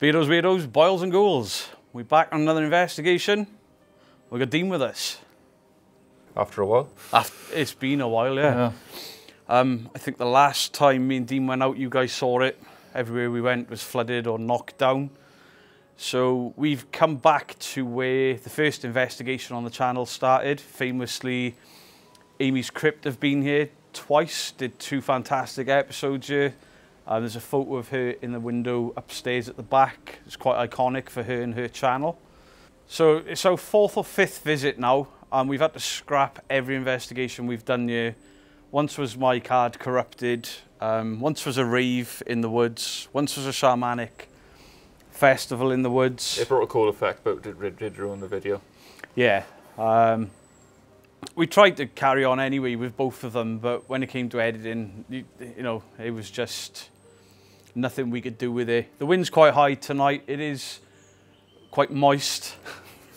Beardos, weirdos, boils and ghouls. We're back on another investigation. We got Dean with us. After a while. After, it's been a while, yeah. Yeah. Um, I think the last time me and Dean went out, you guys saw it. Everywhere we went was flooded or knocked down. So we've come back to where the first investigation on the channel started. Famously, Amy's Crypt have been here twice, did two fantastic episodes here. Uh, there's a photo of her in the window upstairs at the back. It's quite iconic for her and her channel. So it's our fourth or fifth visit now, and we've had to scrap every investigation we've done here. Once was my card corrupted, um, once was a rave in the woods, once was a shamanic festival in the woods. It brought a cool effect, but did, did ruin the video. Yeah. Um, we tried to carry on anyway with both of them, but when it came to editing, you, you know, it was just nothing we could do with it. The wind's quite high tonight. It is quite moist.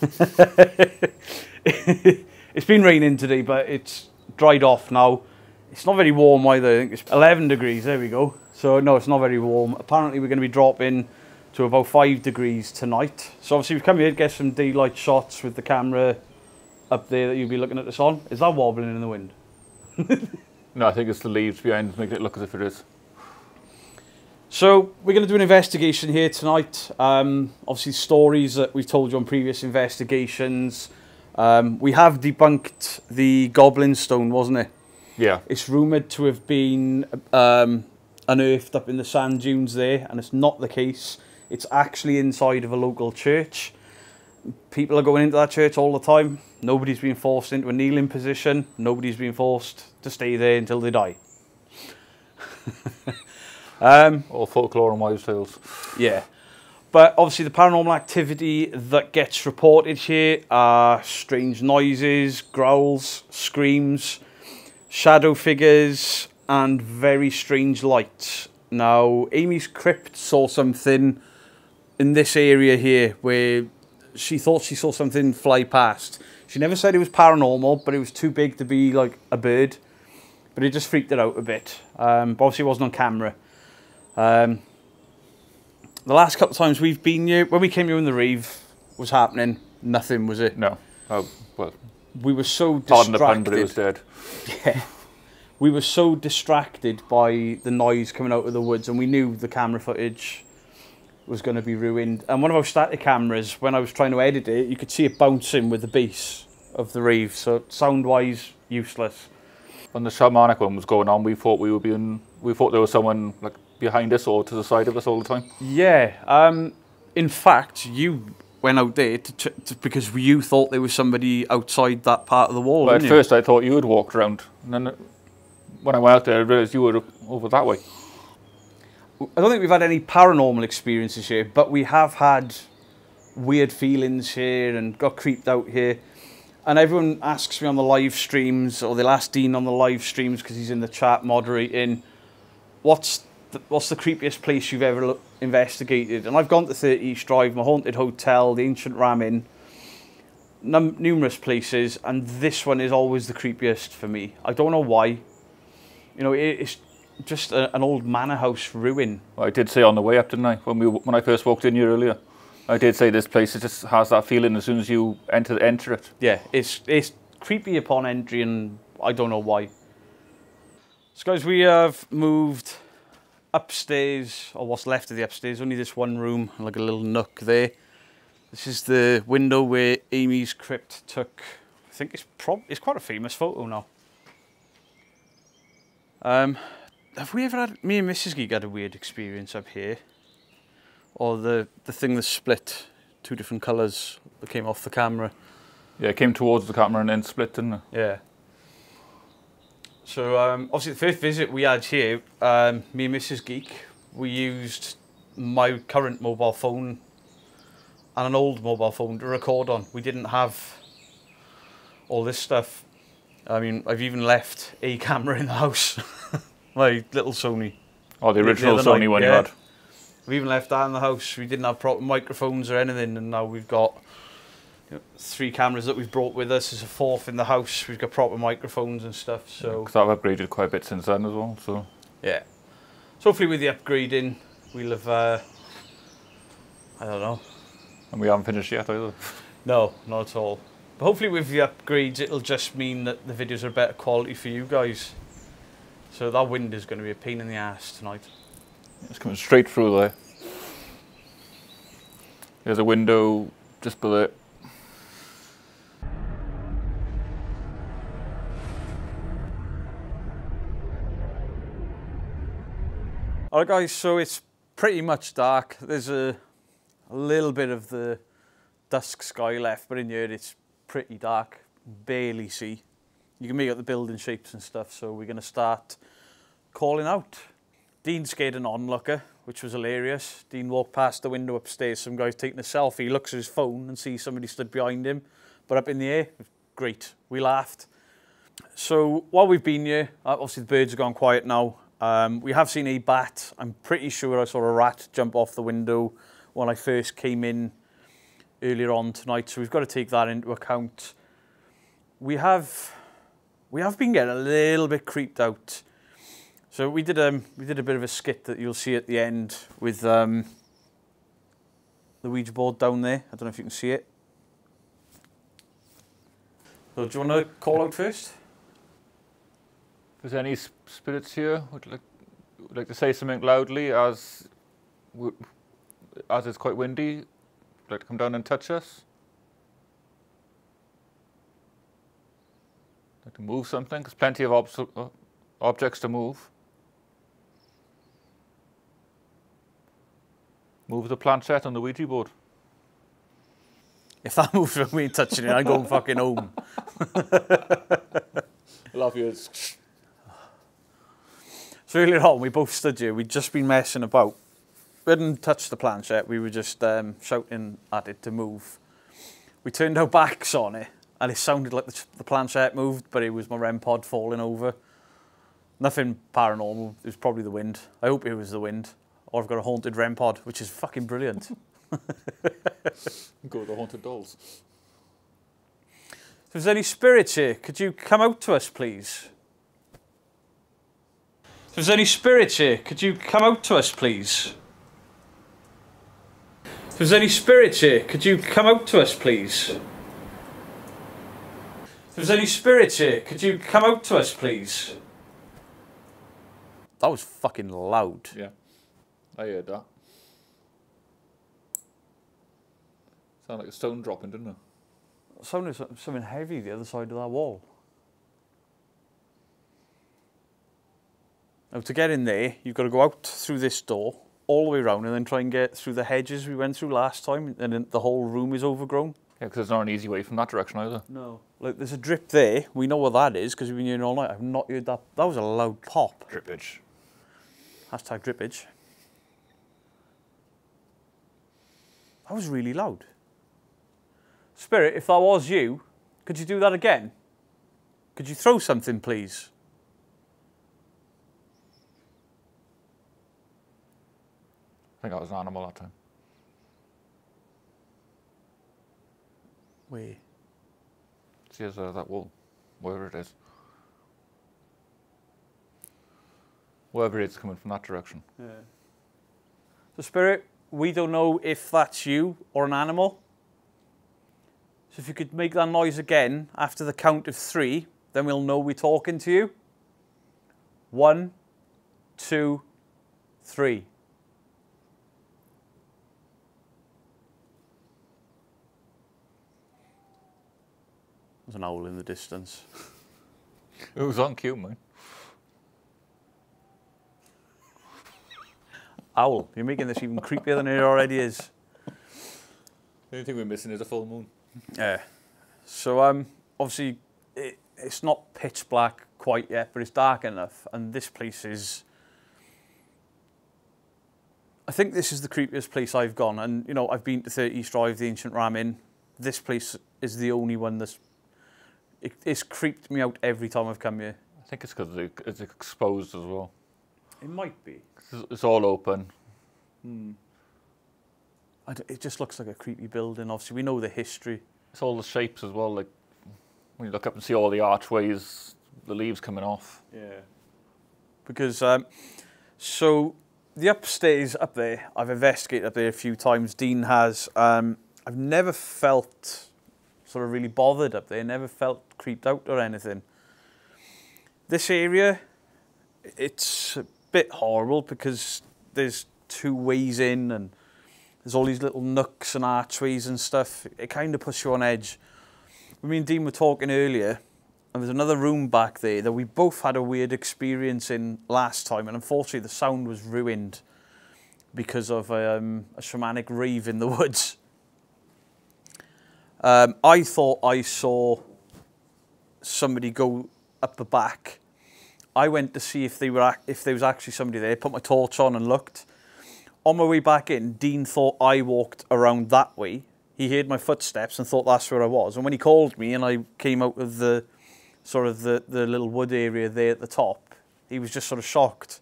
it's been raining today, but it's dried off now. It's not very warm either. I think it's 11 degrees. There we go. So no, it's not very warm. Apparently, we're going to be dropping to about five degrees tonight. So obviously, we've come here to get some daylight shots with the camera up there that you'd be looking at this on. Is that wobbling in the wind? No, I think it's the leaves behind making it look as if it is. So we're going to do an investigation here tonight. Um, obviously, stories that we've told you on previous investigations. Um, we have debunked the Goblin Stone, wasn't it? Yeah. It's rumoured to have been um, unearthed up in the sand dunes there, and it's not the case. It's actually inside of a local church. People are going into that church all the time. Nobody's been forced into a kneeling position. Nobody's been forced to stay there until they die. um, All folklore and wives' tales. yeah. But obviously, the paranormal activity that gets reported here are strange noises, growls, screams, shadow figures, and very strange lights. Now, Amy's crypt saw something in this area here where she thought she saw something fly past. She never said it was paranormal, but it was too big to be like a bird. But it just freaked her out a bit. Um, but obviously, it wasn't on camera. Um, the last couple of times we've been here, when we came here when the Reeve, was happening, nothing was it. No. Oh, well, We were so pardon the pun, but it was dead. Yeah. We were so distracted by the noise coming out of the woods, and we knew the camera footage was going to be ruined. And one of our static cameras, when I was trying to edit it, you could see it bouncing with the bass of the rave. So sound-wise, useless. When the shamanic one was going on, we thought we were being, we thought there was someone like behind us or to the side of us all the time. Yeah. Um, in fact, you went out there to, ch- to because you thought there was somebody outside that part of the wall. But at you? first, I thought you had walked around, and then when I went out there, I realised you were over that way. I don't think we've had any paranormal experiences here, but we have had weird feelings here and got creeped out here. And everyone asks me on the live streams, or they'll ask Dean on the live streams because he's in the chat moderating, what's the, what's the creepiest place you've ever investigated? And I've gone to 30 East Drive, my haunted hotel, the Ancient Ram Inn, num- numerous places, and this one is always the creepiest for me. I don't know why. You know, it, it's just a, an old manor house ruin. I did say on the way up, didn't I? When we when I first walked in here earlier, I did say this place it just has that feeling as soon as you enter enter it. yeah, it's it's creepy upon entry, and I don't know why. So, guys, we have moved upstairs, or what's left of the upstairs. Only this one room, like a little nook there. This is the window where Amy's crypt took. I think it's prob it's quite a famous photo now. Um, have we ever had me and Mrs. Geek had a weird experience up here, or the the thing that split two different colours that came off the camera? Yeah, it came towards the camera and then split, didn't it? Yeah. So um, obviously the first visit we had here, um, me and Mrs. Geek, we used my current mobile phone and an old mobile phone to record on. We didn't have all this stuff. I mean, I've even left a camera in the house, my little Sony. Oh, the The- the original Sony night, one yeah. you had. We've even left that in the house. We didn't have proper microphones or anything, and now we've got three cameras that we've brought with us. There's a fourth in the house. We've got proper microphones and stuff. So Because I've upgraded quite a bit since then as well. So yeah. So hopefully with the upgrading, we'll have uh, I don't know. And we haven't finished yet either. No, not at all. But hopefully with the upgrades, it'll just mean that the videos are better quality for you guys. So that wind is going to be a pain in the ass tonight. It's coming straight through there. There's a window just below it. Alright guys, so it's pretty much dark. There's a, a little bit of the dusk sky left, but in here it's pretty dark. Barely see. You can make out the building shapes and stuff, so we're going to start calling out. Dean scared an onlooker, which was hilarious. Dean walked past the window upstairs, some guy's taking a selfie, looks at his phone and sees somebody stood behind him, but up in the air, great. We laughed. So while we've been here, uh, obviously the birds have gone quiet now. Um, we have seen a bat. I'm pretty sure I saw a rat jump off the window when I first came in earlier on tonight. So we've got to take that into account. We have we have been getting a little bit creeped out. So we did um we did a bit of a skit that you'll see at the end with um the Ouija board down there. I don't know if you can see it. So do you want to call out first? If there's any spirits here, would like would like to say something loudly as as it's quite windy. Would like to come down and touch us. To move something. There's plenty of uh, objects to move. Move the planchette on the Ouija board. If that moves we ain't touching it, I'm going fucking home. Love you. So earlier on, we both stood here. We'd just been messing about. We hadn't touched the planchette. We were just um, shouting at it to move. We turned our backs on it, and it sounded like the, the planchette moved, but it was my REM pod falling over. Nothing paranormal. It was probably the wind. I hope it was the wind. Or I've got a haunted REM pod, which is fucking brilliant. Go the haunted dolls. If there's any spirits here, could you come out to us, please? If there's any spirits here, could you come out to us, please? If there's any spirits here, could you come out to us, please? If there's any spirits here, could you come out to us, please? That was fucking loud. Yeah, I heard that. Sound like a stone dropping, didn't it? Sounded so- something heavy the other side of that wall. Now to get in there, you've got to go out through this door, all the way around, and then try and get through the hedges we went through last time, and then the whole room is overgrown. Yeah, because there's not an easy way from that direction either. No. Like there's a drip there. We know what that is because we've been here all night. I've not heard that. That was a loud pop. Drippage. Hashtag drippage. That was really loud. Spirit, if that was you, could you do that again? Could you throw something, please? I think I was an animal that time. See, there's uh, that wall, wherever it is. Wherever it's coming from that direction. Yeah. So, Spirit, we don't know if that's you or an animal. So, if you could make that noise again after the count of three, then we'll know we're talking to you. One, two, three. There's an owl in the distance. It was on cue, man. Owl, you're making this even creepier than it already is. The only thing we're missing is a full moon. Yeah. So um, obviously it, it's not pitch black quite yet, but it's dark enough, and this place is. I think this is the creepiest place I've gone, and you know I've been to 30 East Drive, the Ancient Ram Inn. This place is the only one that's. It, it's creeped me out every time I've come here. I think it's because it's exposed as well. It might be. It's it's all open. I d it just looks like a creepy building. Obviously, we know the history. It's all the shapes as well. Like when you look up and see all the archways, the leaves coming off. Yeah. Because um, so the upstairs up there, I've investigated up there a few times. Dean has. Um, I've never felt sort of really bothered up there. Never felt creeped out or anything. This area, it's a bit horrible because there's two ways in and there's all these little nooks and archways and stuff. It kind of puts you on edge. Me and Dean were talking earlier, and there's another room back there that we both had a weird experience in last time, and unfortunately the sound was ruined because of um, a shamanic rave in the woods. Um, I thought I saw somebody go up the back. I went to see if they were if there was actually somebody there. Put my torch on and looked on my way back in, Dean thought I walked around that way. He heard my footsteps and thought that's where I was. And when he called me and I came out of the sort of the, the little wood area there at the top, he was just sort of shocked.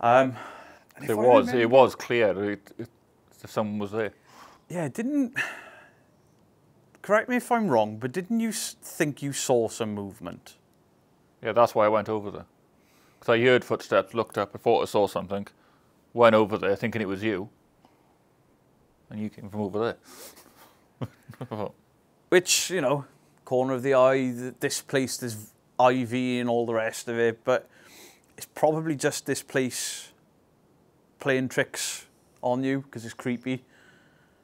Um, it was remember, it was clear it, it, someone was there. Yeah, didn't. Correct me if I'm wrong, but didn't you think you saw some movement? Yeah, that's why I went over there. Because I heard footsteps, looked up, I thought I saw something went over there thinking it was you, and you came from over there. Which, you know, corner of the eye, this place, this ivy and all the rest of it, but it's probably just this place playing tricks on you because it's creepy.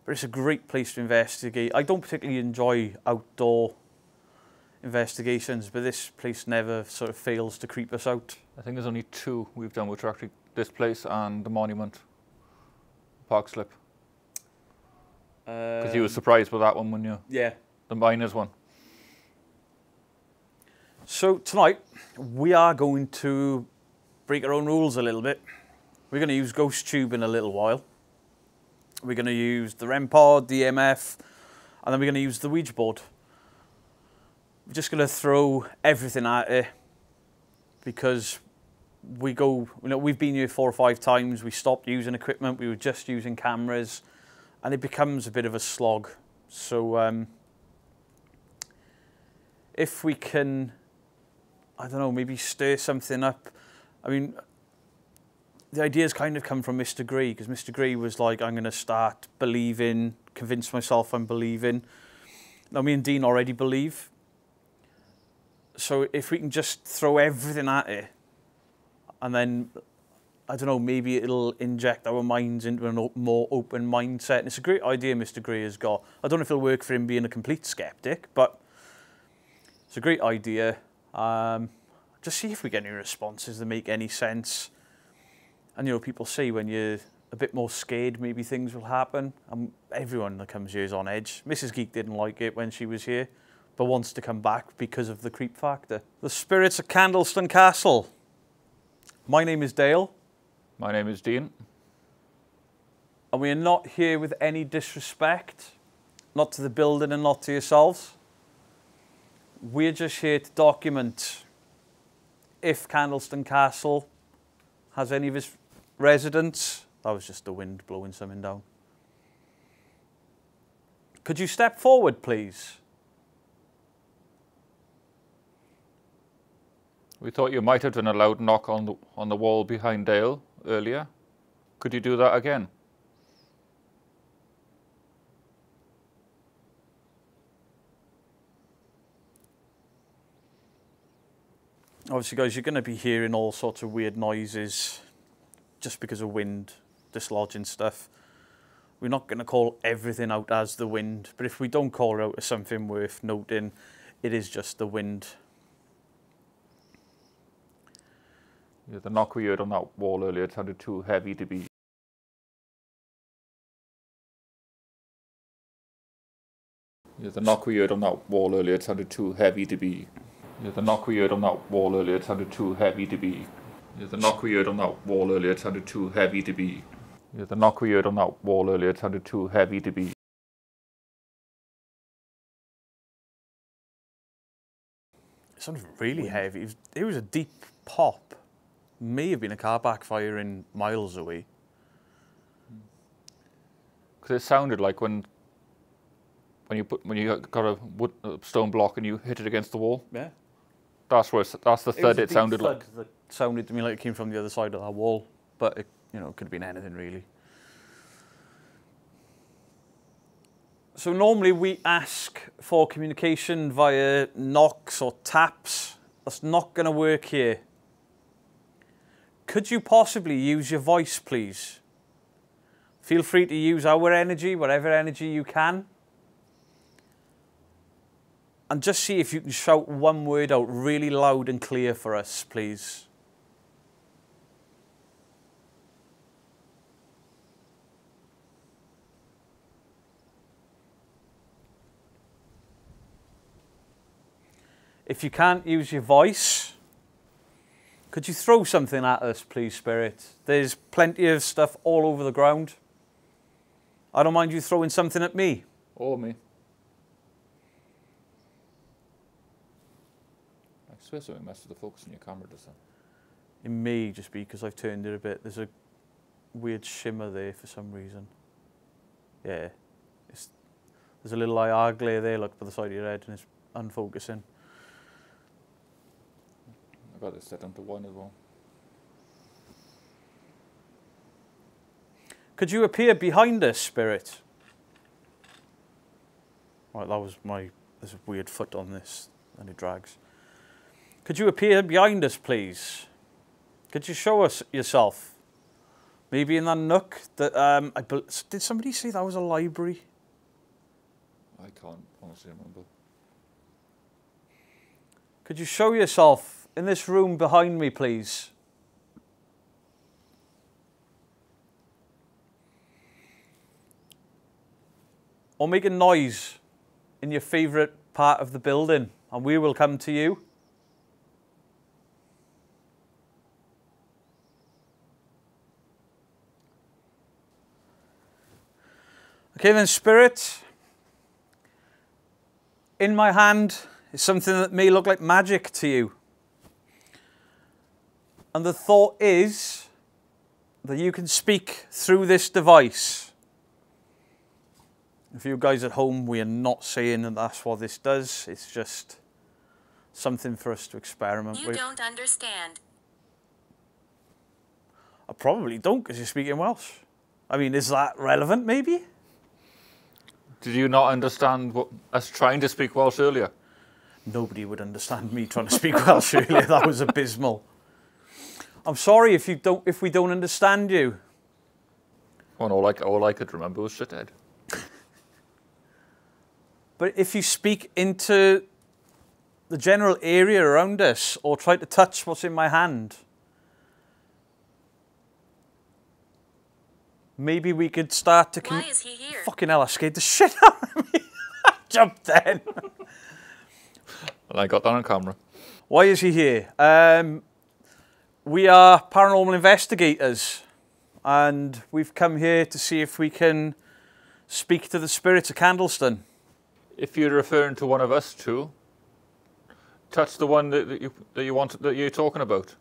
But it's a great place to investigate. I don't particularly enjoy outdoor investigations, but this place never sort of fails to creep us out. I think there's only two we've done which are actually this place and the monument, Park Slip? Because um, you were surprised with that one, weren't you? Yeah. The miners one. So tonight we are going to break our own rules a little bit. We're going to use Ghost Tube in a little while. We're going to use the REM pod, the EMF, and then we're going to use the Ouija board. We're just going to throw everything at it because we go, you know, we've been here four or five times. We stopped using equipment. We were just using cameras, and it becomes a bit of a slog. So um, if we can, I don't know, maybe stir something up. I mean, the ideas kind of come from Mr. Grey because Mr. Grey was like, I'm going to start believing, convince myself I'm believing. Now, me and Dean already believe. So if we can just throw everything at it and then I don't know, maybe it'll inject our minds into a more open mindset. And it's a great idea Mr. Grey has got. I don't know if it'll work for him being a complete skeptic, but it's a great idea. Um, just see if we get any responses that make any sense. And, you know, people say when you're a bit more scared, maybe things will happen. And everyone that comes here is on edge. Mrs. Geek didn't like it when she was here, but wants to come back because of the creep factor. The spirits of Candleston Castle. My name is Dale. My name is Dean. And we are not here with any disrespect, not to the building and not to yourselves. We're just here to document if Candleston Castle has any of its residents. That was just the wind blowing something down. Could you step forward, please? We thought you might have done a loud knock on the, on the wall behind Dale earlier. Could you do that again? Obviously, guys, you're going to be hearing all sorts of weird noises just because of wind dislodging stuff. We're not going to call everything out as the wind, but if we don't call out as something worth noting, it is just the wind Yeah, the knock we heard on that wall earlier it sounded too heavy to be. Yeah, the knock we heard on that wall earlier sounded too heavy to be. Yeah, the knock we heard on that wall earlier sounded too heavy to be. Yeah, the knock we heard on that wall earlier it sounded too heavy to be. Yeah, the knock we heard on that wall earlier it sounded too heavy to be. It sounded really heavy. It was, it was a deep pop may have been a car backfiring miles away. Because it sounded like when when you put when you got a wood a stone block and you hit it against the wall. Yeah. That's where that's the thud it, it sounded like. Sounded to me like it came from the other side of that wall. but it, you know, it could have been anything really. So normally we ask for communication via knocks or taps. That's not going to work here. Could you possibly use your voice, please? Feel free to use our energy, whatever energy you can. And just see if you can shout one word out really loud and clear for us, please. If you can't use your voice, could you throw something at us, please, Spirit? There's plenty of stuff all over the ground. I don't mind you throwing something at me. Or me. I swear something messed with the focus on your camera, does that? It may just be because I've turned it a bit. There's a weird shimmer there for some reason. Yeah. It's, there's a little IR glare there, look, by the side of your head, and it's unfocusing. I got this set onto one as well. Could you appear behind us, Spirit? Right, that was my. There's a weird foot on this, and it drags. Could you appear behind us, please? Could you show us yourself? Maybe in that nook that um, I did somebody say that was a library? I can't honestly remember. Could you show yourself in this room behind me, please? Or make a noise in your favourite part of the building, and we will come to you. Okay, then, Spirit. In my hand is something that may look like magic to you. And the thought is that you can speak through this device. For you guys at home, we are not saying that that's what this does. It's just something for us to experiment You with. don't understand. I probably don't because you're speaking Welsh. I mean, is that relevant maybe? Did you not understand what us trying to speak Welsh earlier? Nobody would understand me trying to speak Welsh earlier. That was abysmal. I'm sorry if you don't if we don't understand you. Well, all I, all I could remember was shithead. But if you speak into the general area around us or try to touch what's in my hand, maybe we could start to. Why is he here? Fucking hell, I scared the shit out of me. Jump then. And I got that on camera. Why is he here? Um, we are paranormal investigators and we've come here to see if we can speak to the spirits of Candleston. If you're referring to one of us two, touch the one that, that you that you want that you're talking about.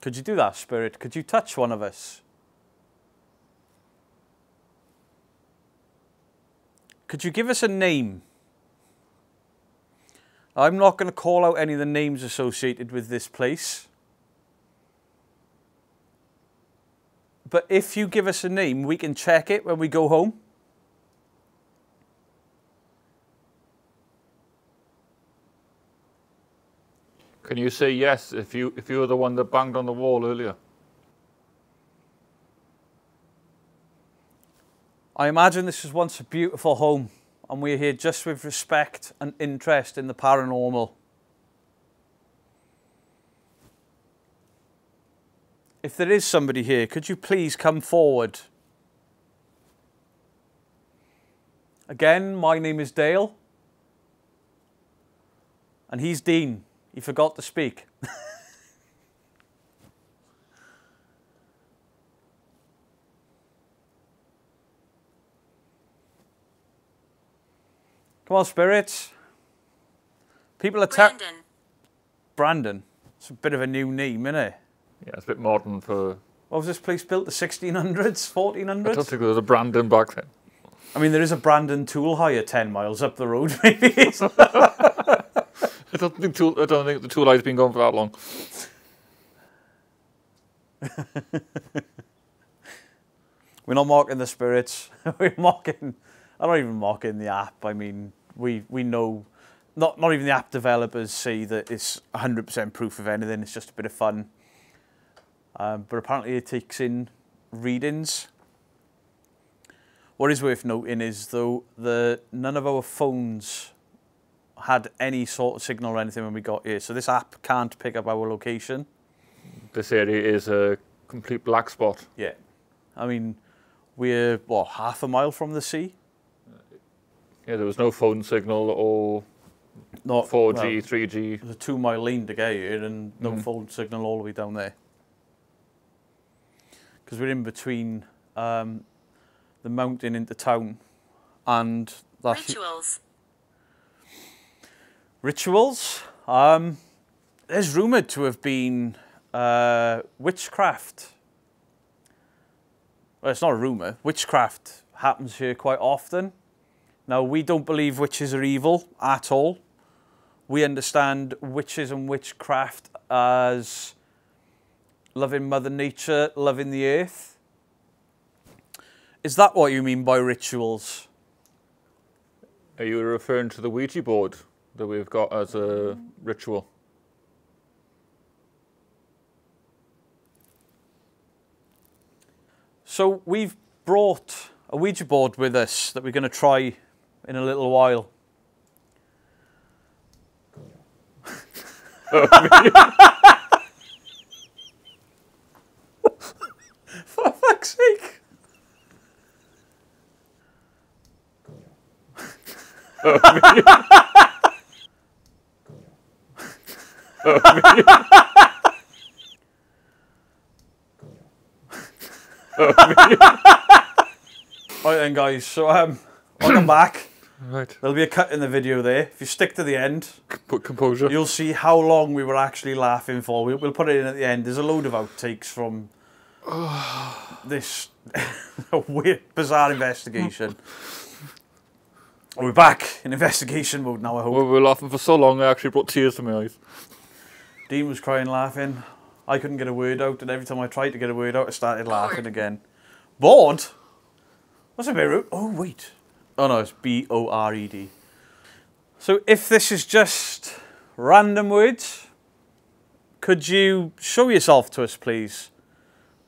Could you do that, spirit? Could you touch one of us? Could you give us a name? I'm not going to call out any of the names associated with this place. But if you give us a name, we can check it when we go home. Can you say yes if you if you were the one that banged on the wall earlier? I imagine this was once a beautiful home, and we're here just with respect and interest in the paranormal. If there is somebody here, could you please come forward? Again, my name is Dale. And he's Dean. He forgot to speak. Come on, spirits. People are ter- Brandon. Brandon. It's a bit of a new name, isn't it? Yeah, it's a bit modern for. What was this place built? The 1600s, 1400s? I don't think there was a Brandon back then. I mean, there is a Brandon tool hire 10 miles up the road, maybe. It's don't think two, I don't think the two lights been going for that long. We're not mocking the spirits. We're mocking. I'm not even mocking the app. I mean, we we know. Not not even the app developers say that it's 100% proof of anything. It's just a bit of fun. Um, but apparently, it takes in readings. What is worth noting is though the none of our phones had any sort of signal or anything when we got here. So this app can't pick up our location. This area is a complete black spot. Yeah. I mean, we're, what, half a mile from the sea? Yeah, there was no phone signal or Not 4G, well, 3G. There's a two mile lane to get here and no Mm. phone signal all the way down there. Because we're in between um, the mountain into town and that's Rituals. rituals. Um, there's rumoured to have been uh, witchcraft. Well, it's not a rumour. Witchcraft happens here quite often. Now, we don't believe witches are evil at all. We understand witches and witchcraft as loving Mother Nature, loving the earth. Is that what you mean by rituals? Are you referring to the Ouija board that we've got as a ritual? So we've brought a Ouija board with us that we're going to try in a little while. For fuck's sake. Right then, guys. So um, welcome back. Right. There'll be a cut in the video there. If you stick to the end, Put composure. you'll see how long we were actually laughing for. We'll, we'll put it in at the end. There's a load of outtakes from this weird, bizarre investigation. We're back in investigation mode now, I hope. We were laughing for so long, I actually brought tears to my eyes. Dean was crying, laughing. I couldn't get a word out, and every time I tried to get a word out, I started laughing again. Bored? That's a bit rude. Oh, wait. Oh, no, it's B O R E D. So if this is just random words, could you show yourself to us, please?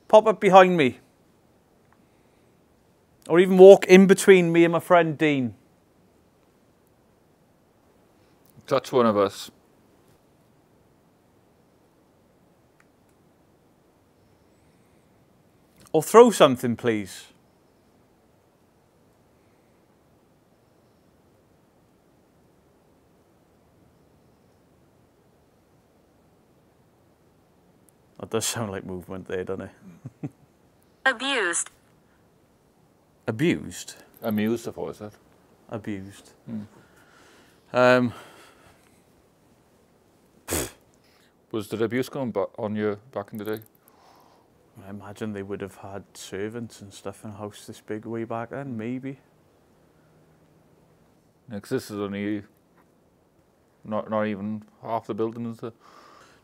Pop up behind me. Or even walk in between me and my friend Dean. Touch one of us. Or throw something, please. That does sound like movement there, doesn't it? Abused. Abused. Amused, I thought I said. Abused. Hmm. Um, Was there abuse going back on you back in the day? I imagine they would have had servants and stuff in a house this big way back then, maybe. Because this is only not not even half the building, is it?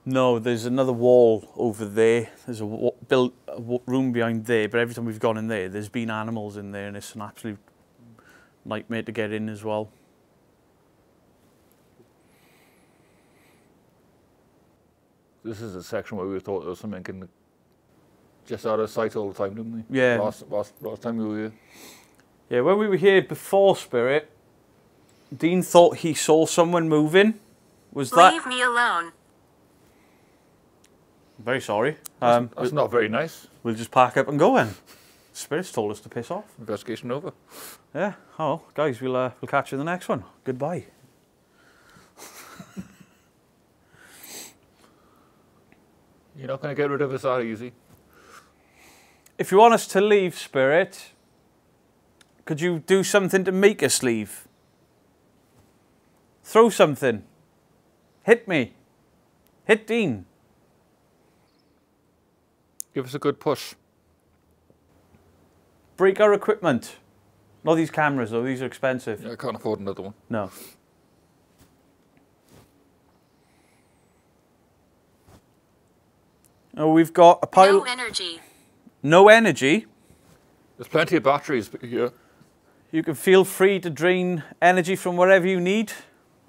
No, there's another wall over there. There's a wa- built a wa- room behind there, but every time we've gone in there, there's been animals in there, and it's an absolute nightmare to get in as well. This is a section where we thought there was something in the, just out of sight all the time, didn't we? Yeah. Last, last, last time we were here. Yeah, when we were here before Spirit, Dean thought he saw someone moving. Was that? Leave me alone. Very sorry. Um, That's not very nice. we'll just pack up and go then. Spirit's told us to piss off. Investigation over. Yeah. Oh, guys, we'll uh, we'll catch you in the next one. Goodbye. You're not going to get rid of us that easy. If you want us to leave, Spirit, could you do something to make us leave? Throw something. Hit me. Hit Dean give us a good push. Break our equipment. Not these cameras though, these are expensive. Yeah, I can't afford another one. No. Oh, we've got a pile. No energy. No energy. There's plenty of batteries here. You can feel free to drain energy from wherever you need.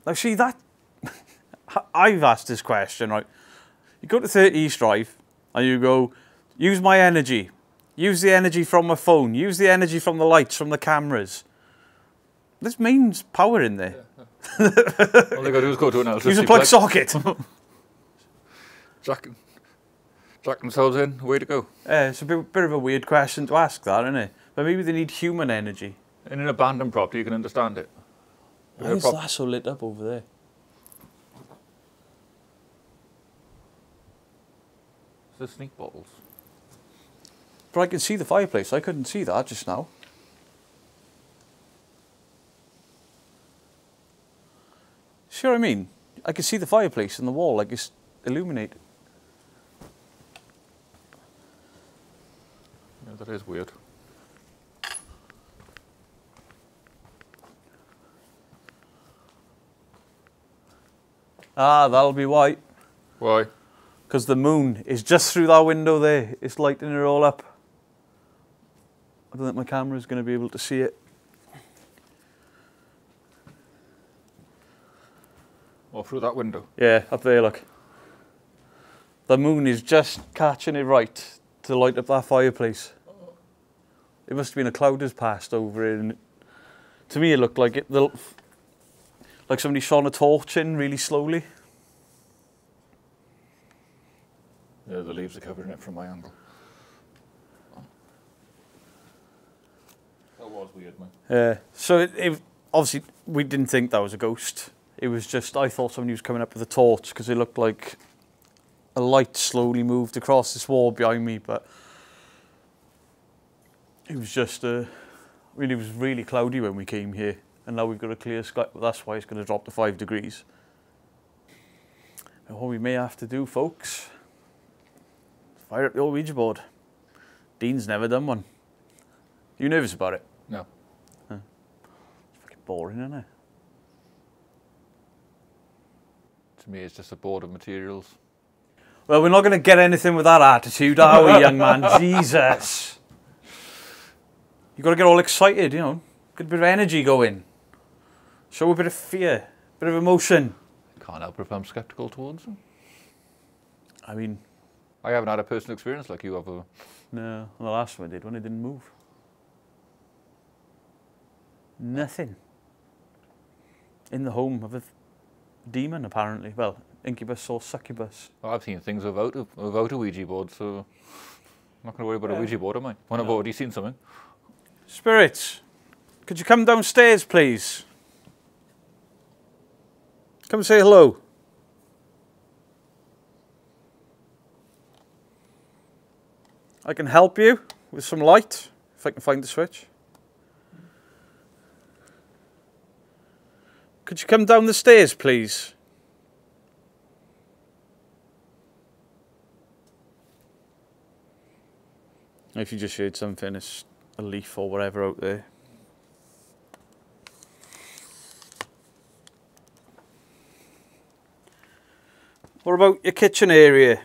Now, see that. I've asked this question, right? You go to 30 East Drive and you go, use my energy, use the energy from my phone, use the energy from the lights, from the cameras. This means power in there. All they got to do is go to an electricity Use a plug plug, socket. jack, jack themselves in, way to go. Yeah, it's a bit, bit of a weird question to ask, that, isn't it? But maybe they need human energy. In an abandoned property, you can understand it. Why is that so lit up over there? The sneak bottles. But I can see the fireplace. I couldn't see that just now. See what I mean? I can see the fireplace in the wall, like it's illuminated. Yeah, that is weird. Ah, that'll be why. Why? Because the moon is just through that window there. It's lighting it all up. I don't think my camera's going to be able to see it. Or through that window. Yeah, up there, look. The moon is just catching it right to light up that fireplace. It must have been a cloud has passed over it. And to me, it looked like it, the, like somebody shone a torch in really slowly. Yeah, the leaves are covering it from my angle. Was weird, man. Yeah. So it, it, obviously we didn't think that was a ghost. It was just I thought somebody was coming up with a torch because it looked like a light slowly moved across this wall behind me, but it was just uh, really it was really cloudy when we came here, and now we've got a clear sky. That's why it's going to drop to five degrees. And what we may have to do, folks, fire up the old Ouija board. Dean's never done one. Are You nervous about it? No. It's Fucking boring, isn't it? To me, it's just a board of materials. Well, we're not going to get anything with that attitude, are we, young man? Jesus. You've got to get all excited, you know. Get a bit of energy going. Show a bit of fear, a bit of emotion. Can't help if I'm skeptical towards them. I mean, I haven't had a personal experience like you have. no, the last one I did when it didn't move. Nothing. In the home of a demon, apparently. Well, incubus or succubus. Well, I've seen things without a, without a Ouija board, so I'm not going to worry about Yeah. a Ouija board, am I? When I've already seen something. Spirits, could you come downstairs, please? Come say hello. I can help you with some light, if I can find the switch. Could you come down the stairs, please? If you just heard something, it's a leaf or whatever out there. What about your kitchen area?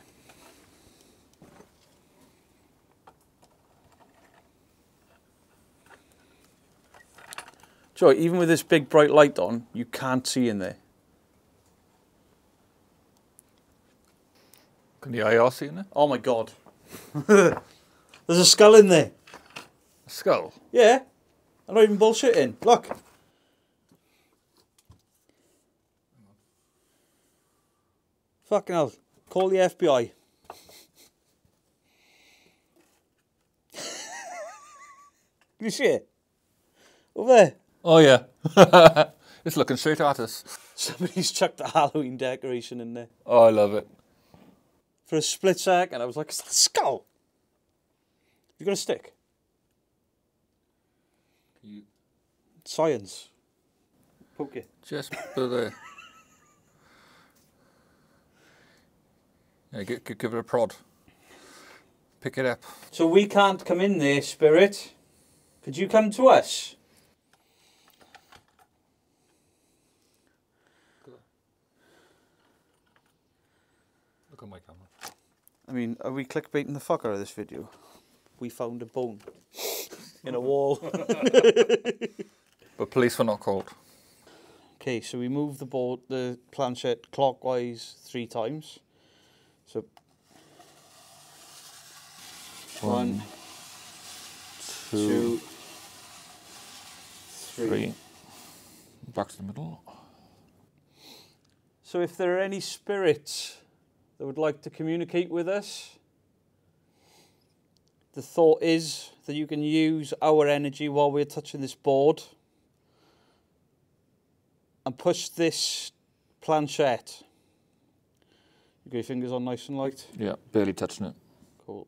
Joy, even with this big bright light on, you can't see in there. Can the IR see in there? Oh my god. There's a skull in there. A skull. Yeah. I'm not even bullshitting. Look. Fucking hell. Call the FBI. Can you see it? Over there. Oh, yeah. it's looking straight at us. Somebody's chucked a Halloween decoration in there. Oh, I love it. For a split second, I was like, is that a skull? You got a stick? Science. Poke it. Just put it. Yeah, gi- gi- give it a prod. Pick it up. So we can't come in there, Spirit. Could you come to us? Look at my camera. I mean, are we clickbaiting the fuck out of this video? We found a bone in a wall. But police were not called. Okay, so we move the board, the planchette clockwise three times. So one, two, three. Three. Back to the middle. So if there are any spirits that would like to communicate with us, the thought is that you can use our energy while we're touching this board and push this planchette. You got your fingers on nice and light. Yeah, barely touching it. Cool.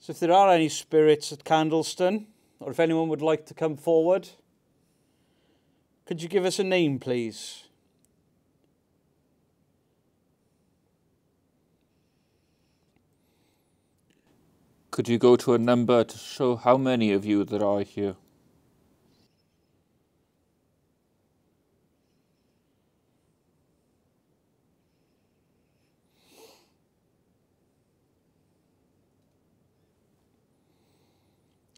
So if there are any spirits at Candleston, or if anyone would like to come forward, could you give us a name, please? Could you go to a number to show how many of you there are here?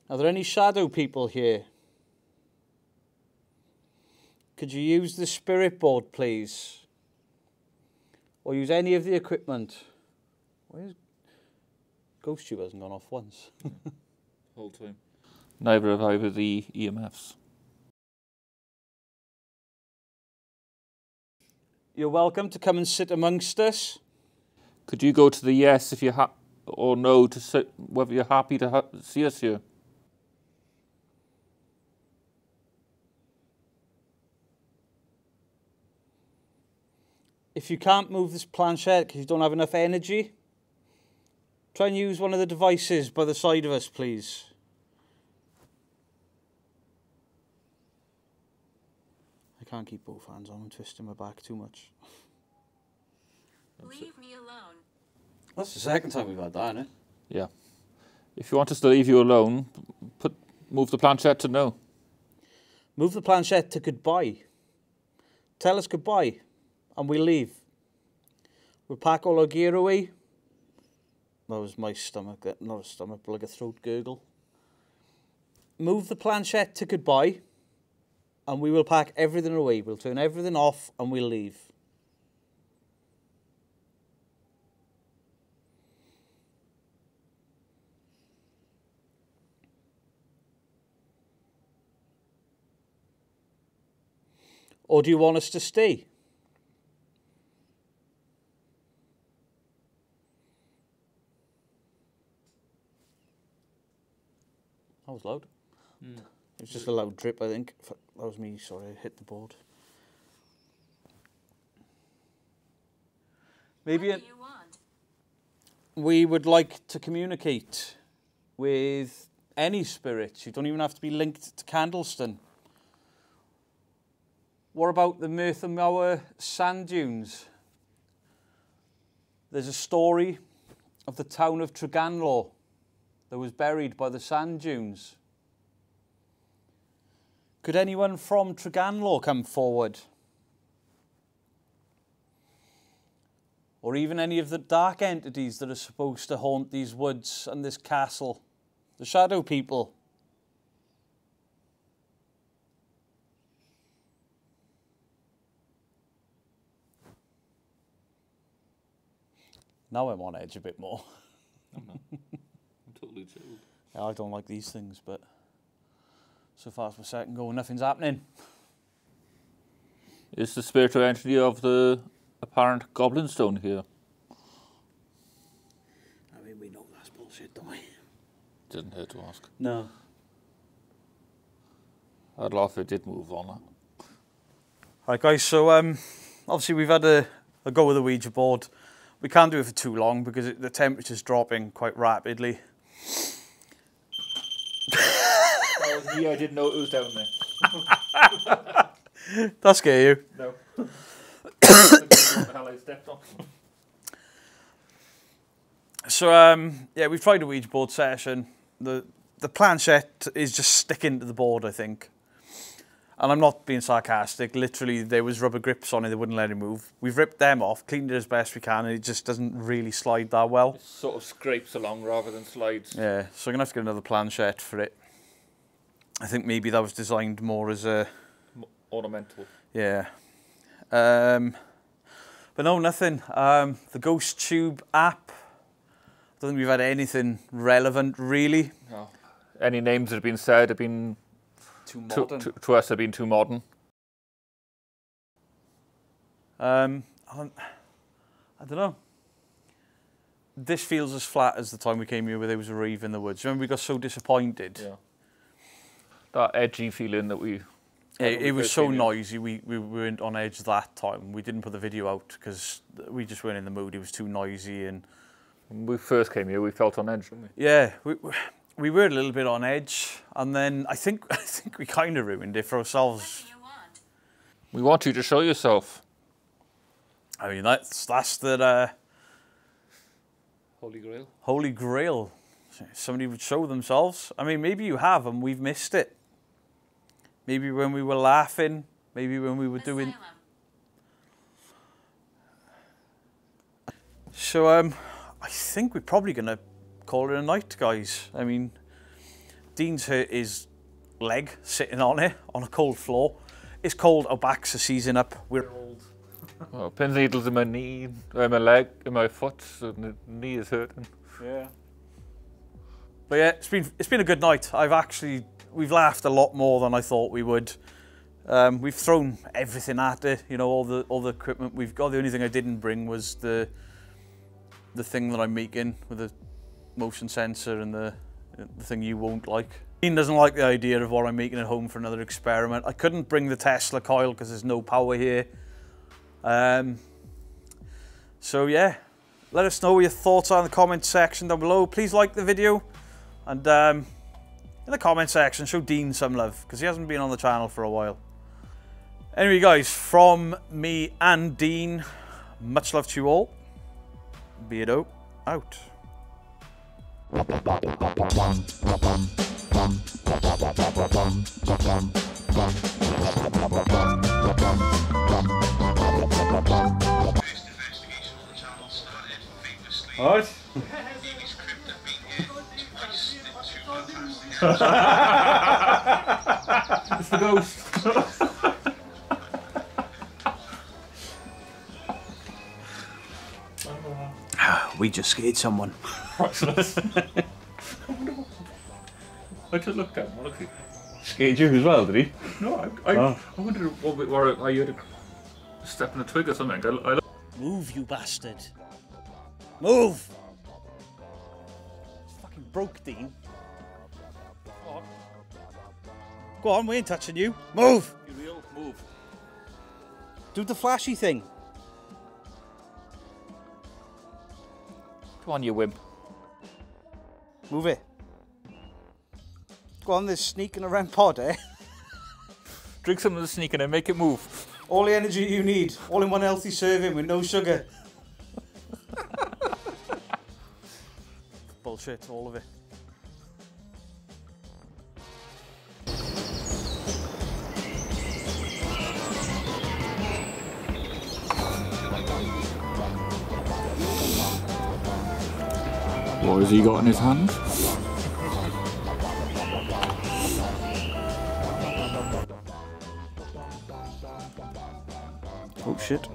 Are there any shadow people here? Could you use the spirit board, please? Or use any of the equipment? Where's Ghost Tube hasn't gone off once. Whole time. Neither have either the EMFs. You're welcome to come and sit amongst us. Could you go to the yes if you ha- or no to say whether you're happy to ha- see us here? If you can't move this planchette because you don't have enough energy, try and use one of the devices by the side of us, please. I can't keep both hands on. I'm twisting my back too much. Leave me alone. That's the second time we've had that, isn't it? Yeah. If you want us to leave you alone, put move the planchette to no. Move the planchette to goodbye. Tell us goodbye, and we'll leave. We'll pack all our gear away. That was my stomach, uh, not a stomach, but like a throat gurgle. Move the planchette to goodbye, and we will pack everything away. We'll turn everything off, and we'll leave. Or do you want us to stay? Was loud. Hmm. It was just a loud drip, I think. That was me, sorry, I hit the board. Maybe what it, do you want? we would like to communicate with any spirits. You don't even have to be linked to Candleston. What about the Merthyr sand dunes? There's a story of the town of Treganlaw that was buried by the sand dunes. Could anyone from Treganlaw come forward? Or even any of the dark entities that are supposed to haunt these woods and this castle? The shadow people? Now I'm on edge a bit more. I'm. Yeah, I don't like these things, but so far as my second go, nothing's happening. Is the spiritual entity of the apparent goblin stone here? I mean, we know that's bullshit, don't we? Didn't hurt to ask. No. I'd laugh if it did move on that. Right, guys. So um, obviously we've had a, a go with the Ouija board. We can't do it for too long because it, the temperature's dropping quite rapidly. That was me, I didn't know it was down there. That scare you? No. the hell I stepped on. So um, yeah, we've tried a Ouija board session. The the planchette is just sticking to the board, I think. And I'm not being sarcastic. Literally, there was rubber grips on it. They wouldn't let it move. We've ripped them off, cleaned it as best we can, and it just doesn't really slide that well. It sort of scrapes along rather than slides. Yeah, so I'm gonna have to get another planchette for it. I think maybe that was designed more as a Ornamental. yeah. Um, but no, nothing. Um, the Ghost Tube app. I don't think we've had anything relevant really. No. Any names that have been said have been Too to, to, to us have been too modern. Um, I don't, I don't know. This feels as flat as the time we came here where there was a rave in the woods. Remember we got so disappointed. Yeah. That edgy feeling that we. It, it was so came noisy. We, we weren't on edge that time. We didn't put the video out because we just weren't in the mood. It was too noisy and When we first came here, we felt on edge, didn't we? yeah, we we were a little bit on edge. And then I think I think we kind of ruined it for ourselves. you want? We want you to show yourself. I mean that's that's the uh, Holy Grail. holy grail. Somebody would show themselves. I mean, maybe you have and we've missed it. Maybe when we were laughing, maybe when we were doing. So um, I think we're probably gonna call it a night, guys. I mean, Dean's hurt his leg sitting on it on a cold floor. It's cold. Our backs are seizing up. We're old. Oh, pins needles in my knee, uh, my leg, in my foot, so the knee is hurting. Yeah. But yeah, it's been it's been a good night. I've actually we've laughed a lot more than I thought we would. Um, we've thrown everything at it, you know, all the all the equipment we've got. The only thing I didn't bring was the the thing that I'm making with the motion sensor and the the thing you won't like. Dean doesn't like the idea of what I'm making at home for another experiment. I couldn't bring the Tesla coil because there's no power here. Um, so yeah, let us know what your thoughts are in the comment section down below. Please like the video and um, in the comment section show Dean some love because he hasn't been on the channel for a while. Anyway guys, from me and Dean, much love to you all. Beardo out. Alright. It's the ghost. We just scared someone. I just looked at him, honestly. Scared you as well, did he? No, I, I, Oh. I wondered what, what, were. are you had a step in a twig or something? I, I, Move, you bastard. Move! Fucking broke, Dean. Go on, we ain't touching you. Move! you real move. Do the flashy thing. Come on, you wimp. Move it. Go on, there's sneaking around pod, eh? Drink some of the sneaking and make it move. All the energy you need, all in one healthy serving with no sugar. Bullshit, all of it. Has he got in his hand? Oh shit.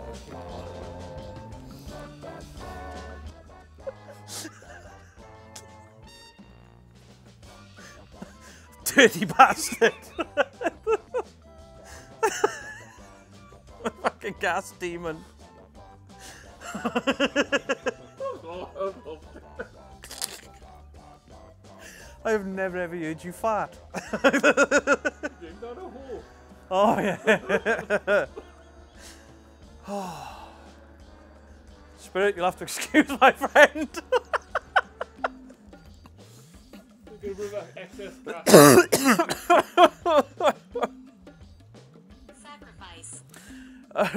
Dirty bastard. Fucking gas demon. I have never ever heard you fart. oh yeah. Spirit, you'll have to excuse my friend. Sacrifice. Uh,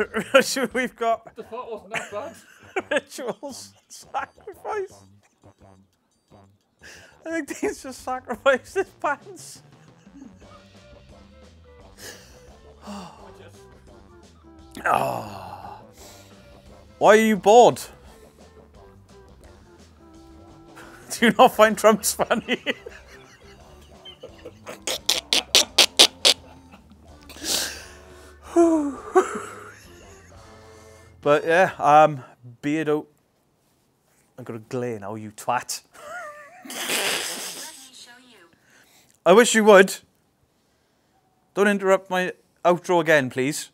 we've got The thought wasn't that bad. rituals sacrifice. I think Dean's just sacrificed his pants. oh. Why are you bored? Do you not find Trump's funny? but yeah, um, Beardo. I'm gonna glare now, you twat. Let me show you. I wish you would. Don't interrupt my outro again, please.